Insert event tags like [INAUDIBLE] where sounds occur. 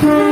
Mm-hmm. [LAUGHS]